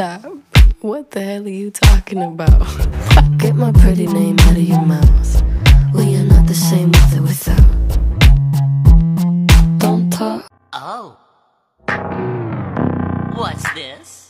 Stop. What the hell are you talking about? Get my pretty name out of your mouth. We are not the same with or without. Don't talk. Oh. What's this?